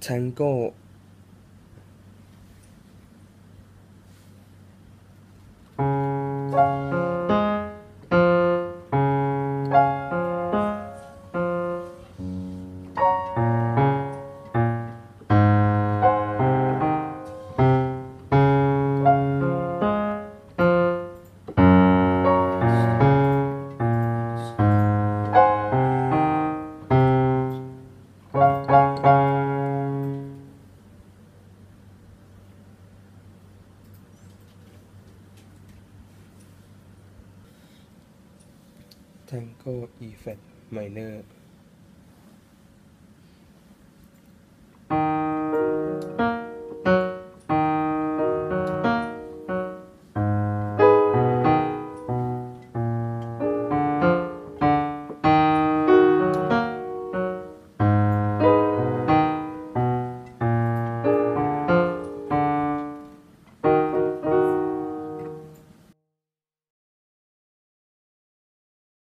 参考。Tango E flat minor